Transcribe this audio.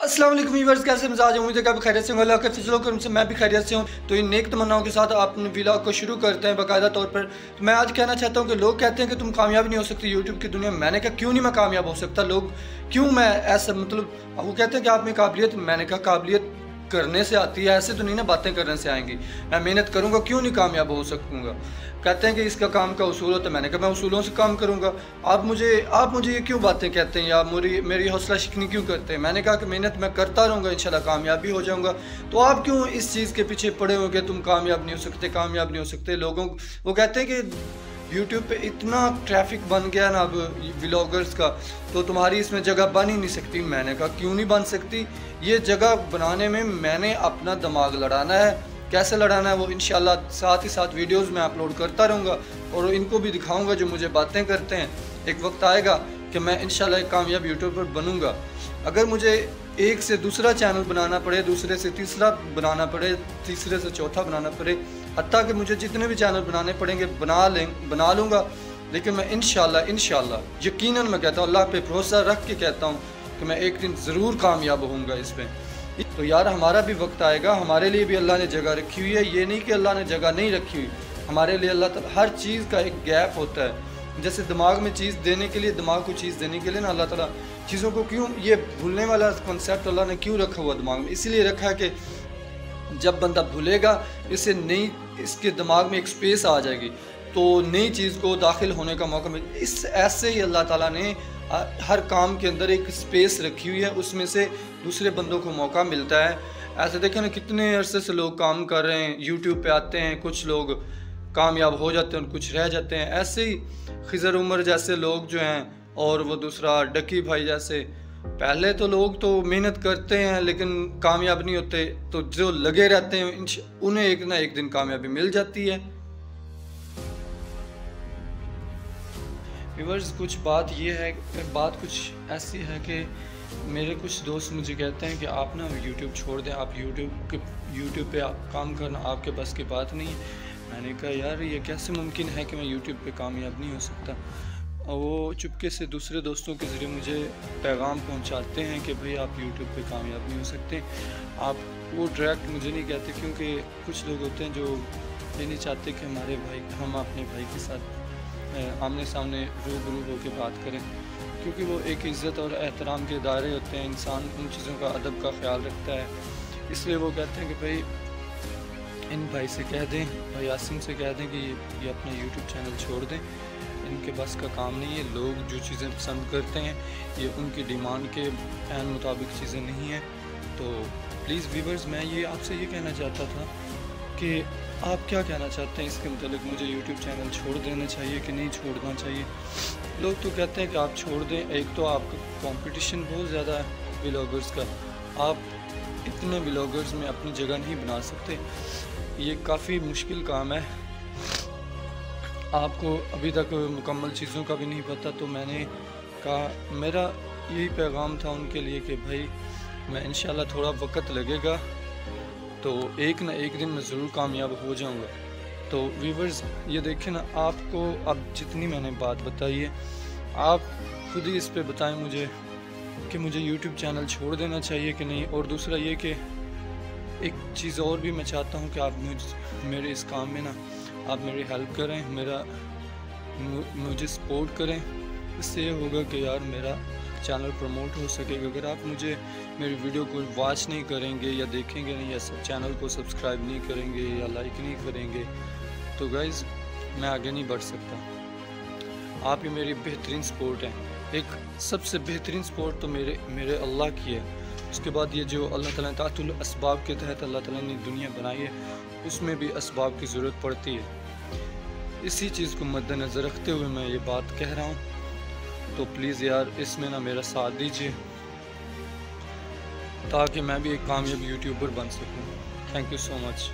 अस्सलाम वालेकुम व्यूअर्स, कैसे मजाज उम्मीद है कि आप खैरियत से अल्लाह के फजलों करम से मैं भी खैरियत से हूँ। तो इन नेक तमन्नाओं के साथ आप अपने व्लॉग को शुरू करते हैं बाकायदा तौर पर। तो मैं आज कहना चाहता हूँ कि लोग कहते हैं कि तुम कामयाब नहीं हो सकती यूट्यूब की दुनिया। मैंने कहा, क्यों नहीं मैं कामयाब हो सकता? लोग, क्यों मैं ऐसा? मतलब वो कहते हैं कि आप में काबिलियत, मैंने कहा, काबिलियत करने से आती है, ऐसे तो नहीं ना बातें करने से आएँगी। मैं मेहनत करूँगा, क्यों नहीं कामयाब हो सकूँगा? कहते हैं कि इसका काम का उसूल होता है। मैंने कहा, मैं उसूलों से काम करूँगा। आप मुझे आप मुझे ये क्यों बातें कहते हैं? या मेरी मेरी हौसला शिकनी क्यों करते हैं? मैंने कहा कि मेहनत मैं करता रहूँगा इन कामयाबी हो जाऊँगा। तो आप क्यों इस चीज़ के पीछे पड़े हो कि तुम कामयाब नहीं हो सकते, कामयाब नहीं हो सकते। लोगों वो कहते हैं कि यूट्यूब पे इतना ट्रैफ़िक बन गया ना अब व्लॉगर्स का तो तुम्हारी इसमें जगह बन ही नहीं सकती। मैंने कहा, क्यों नहीं बन सकती? ये जगह बनाने में मैंने अपना दिमाग लड़ाना है। कैसे लड़ाना है वो इन साथ ही साथ वीडियोज़ में अपलोड करता रहूँगा और इनको भी दिखाऊँगा जो मुझे बातें करते हैं। एक वक्त आएगा कि मैं इन एक कामयाब यूट्यूबर बनूँगा। अगर मुझे एक से दूसरा चैनल बनाना पड़े, दूसरे से तीसरा बनाना पड़े, तीसरे से चौथा बनाना पड़े। हती कि मुझे जितने भी चैनल बनाने पड़ेंगे, बना लें, बना लूँगा। लेकिन मैं इन शाला यकीन मैं कहता हूँ, अल्लाह पे भरोसा रख के कहता हूँ कि मैं एक दिन ज़रूर कामयाब होऊँगा इसमें तो यार, हमारा भी वक्त आएगा, हमारे लिए भी अल्लाह ने जगह रखी हुई है। ये नहीं कि अल्लाह ने जगह नहीं रखी हुई, हमारे लिए अल्लाह ताला हर चीज़ का एक गैप होता है। जैसे दिमाग में चीज़ देने के लिए, दिमाग को चीज़ देने के लिए ना अल्लाह ताला चीज़ों को क्यों ये भूलने वाला कॉन्सेप्ट अल्लाह ने क्यों रखा हुआ दिमाग में? इसीलिए रखा है कि जब बंदा भूलेगा, इसे नई, इसके दिमाग में एक स्पेस आ जाएगी। तो नई चीज़ को दाखिल होने का मौका मिल, इस ऐसे ही अल्लाह ताला ने हर काम के अंदर एक स्पेस रखी हुई है, उसमें से दूसरे बंदों को मौका मिलता है। ऐसे देखें ना, कितने अरसे से लोग काम कर रहे हैं यूट्यूब पे आते हैं, कुछ लोग कामयाब हो जाते हैं और कुछ रह जाते हैं। ऐसे ही खिजर उमर जैसे लोग जो हैं और वो दूसरा डकी भाई जैसे। पहले तो लोग तो मेहनत करते हैं, लेकिन कामयाब नहीं होते। तो जो लगे रहते हैं उन्हें एक ना एक दिन कामयाबी मिल जाती है। व्यूवर्स कुछ बात ये है, बात कुछ ऐसी है कि मेरे कुछ दोस्त मुझे कहते हैं कि आप ना यूट्यूब छोड़ दें। आप यूट्यूब के यूट्यूब पे आप काम करना, आपके बस की बात नहीं है। मैंने कहा, यार, ये कैसे मुमकिन है कि मैं यूट्यूब पे कामयाब नहीं हो सकता? और वो चुपके से दूसरे दोस्तों के ज़रिए मुझे पैगाम पहुंचाते हैं कि भाई आप यूट्यूब पे कामयाब नहीं हो सकते। आप वो डायरेक्ट मुझे नहीं कहते क्योंकि कुछ लोग होते हैं जो ये नहीं चाहते कि हमारे भाई, हम अपने भाई के साथ आमने सामने रूबरू होकर बात करें। क्योंकि वो एक इज़्ज़त और एहतराम के दायरे होते हैं। इंसान उन चीज़ों का अदब का ख्याल रखता है। इसलिए वो कहते हैं कि भाई, इन भाई से कह दें भाई यासिन से कह दें कि ये अपना यूट्यूब चैनल छोड़ दें। इनके बस का काम नहीं है। लोग जो चीज़ें पसंद करते हैं, ये उनकी डिमांड के फ़ैन मुताबिक चीज़ें नहीं हैं। तो प्लीज़ वीवर्स मैं ये आपसे ये कहना चाहता था कि आप क्या कहना चाहते हैं इसके मतलब मुझे यूट्यूब चैनल छोड़ देना चाहिए कि नहीं छोड़ना चाहिए? लोग तो कहते हैं कि आप छोड़ दें, एक तो आपका कंपटीशन बहुत ज़्यादा है ब्लॉगर्स का। आप इतने ब्लॉगर्स में अपनी जगह नहीं बना सकते। ये काफ़ी मुश्किल काम है। आपको अभी तक मुकम्मल चीज़ों का भी नहीं पता तो मैंने कहा, मेरा यही पैगाम था उनके लिए कि भाई, मैं इन थोड़ा वक्त लगेगा तो एक ना एक दिन मैं ज़रूर कामयाब हो जाऊँगा। तो व्यूवर्स ये देखें ना, आपको अब जितनी मैंने बात बताई है, आप खुद ही इस पर बताएँ मुझे कि मुझे यूट्यूब चैनल छोड़ देना चाहिए कि नहीं? और दूसरा ये कि एक चीज़ और भी मैं चाहता हूँ कि आप मुझ, मेरे इस काम में ना आप मेरी हेल्प करें, मेरा मुझे सपोर्ट करें। इससे ये होगा कि यार मेरा चैनल प्रमोट हो सकेगा। अगर आप मुझे मेरी वीडियो को वॉच नहीं करेंगे या देखेंगे नहीं, या सब चैनल को सब्सक्राइब नहीं करेंगे या लाइक नहीं करेंगे तो गाइज़ मैं आगे नहीं बढ़ सकता। आप ही मेरी बेहतरीन सपोर्ट हैं। एक सबसे बेहतरीन सपोर्ट तो मेरे मेरे अल्लाह की है। उसके बाद ये जो अल्लाह ताला तातुल इसबाब के तहत अल्लाह ताला ने दुनिया बनाई है, उसमें भी इसबाब की ज़रूरत पड़ती है। इसी चीज़ को मद्दनज़र रखते हुए मैं ये बात कह रहा हूँ। तो प्लीज़ यार, इसमें ना मेरा साथ दीजिए, ताकि मैं भी एक कामयाब यूट्यूबर बन सकूँ। Thank you so much.